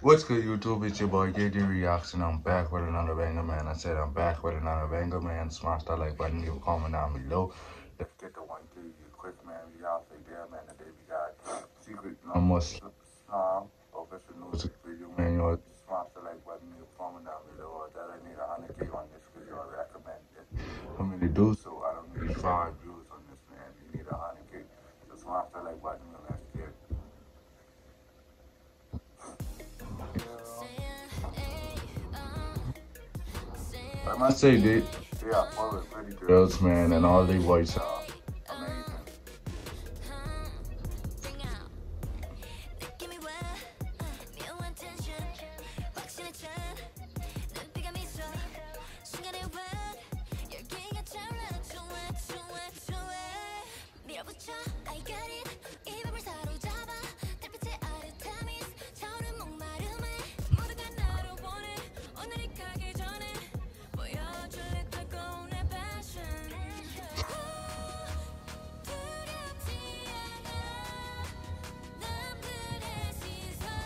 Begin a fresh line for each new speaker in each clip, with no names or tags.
What's good, YouTube? It's your boy Kjay Reaction. I'm back with another banger, man. I said I'm back with another banger, man. Smash that like button, leave a comment down below. Let's get the one to you quick, man. We out there, man. Today we got Secret Number SLAM, official music video, man. You know, smash the like button, leave a comment down below. That I need a 100k on this video. I recommend it. For me to do so, I don't need five views on this, man. You need a 100k. So smash the like button, I must say they they are full of pretty girls, man, and all they voice are amazing.
I got it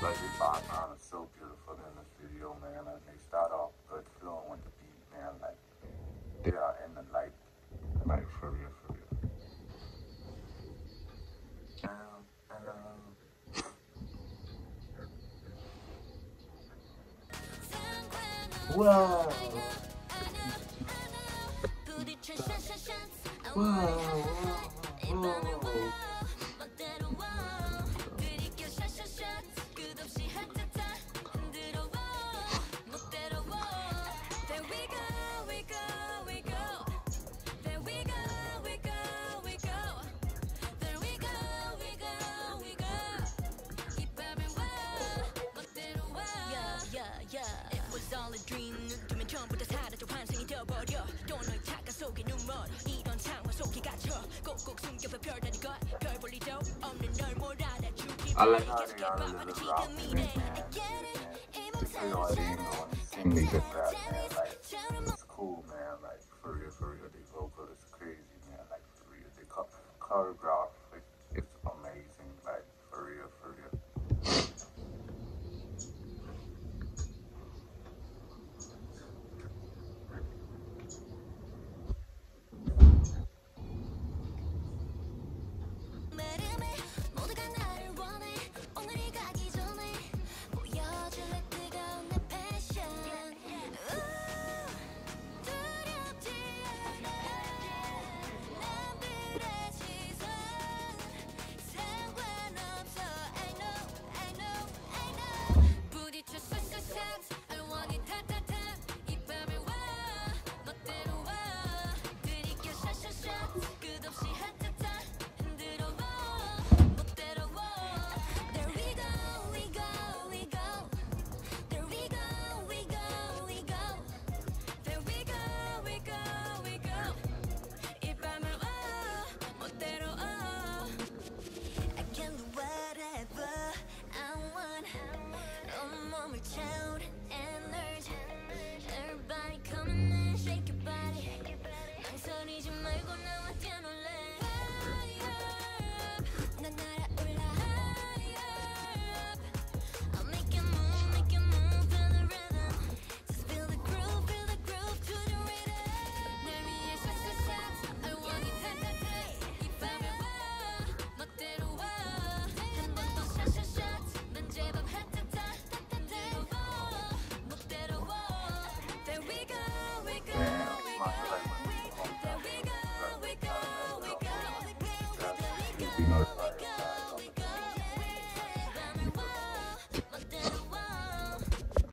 Pleasure Bond Man is so beautiful in the studio, man. And they start off good flowing with the beat, man. Like, they are in the light. Like, for real, for real. Um,
Whoa. Whoa. Whoa. Whoa. It was all a dream 느낌은 처음부터 사라져 환생이 되어버려 또 너의 착각 속에 눈물 이런 상황 속에 갇혀 꼭꼭 숨겨봐 별다른 것별 볼 리도 없는 널 몰아다주기
I like how they are a little rock in it, man. They know they ain't gonna sing, they just rap, man. Like, it's cool, man. Like, for real, for real. They vocal is crazy, man. Like, for real. They cho-
conmigo nada
más
ya
no
le
like when we